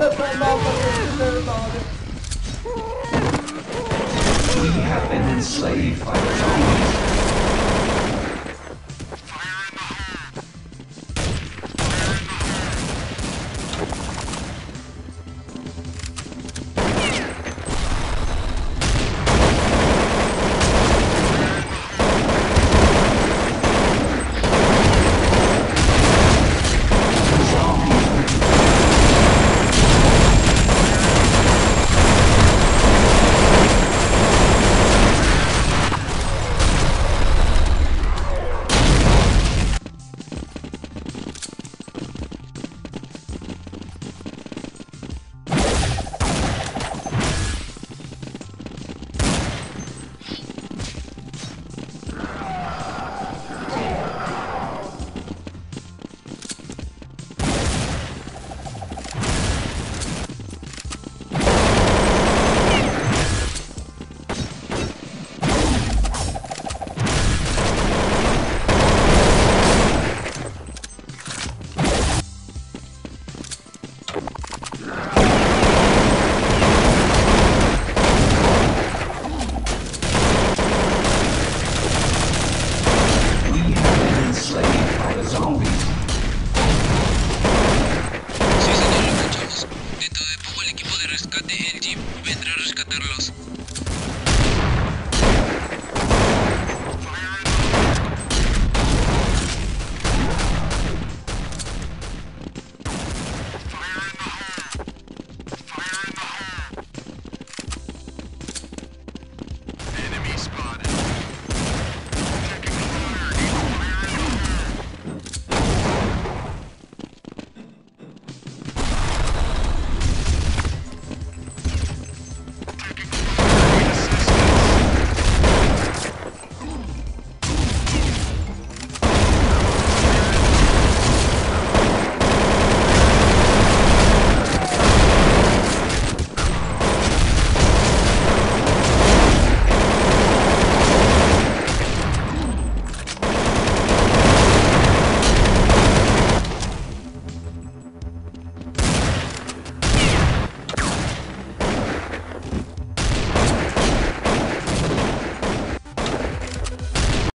We have been enslaved by the zombies.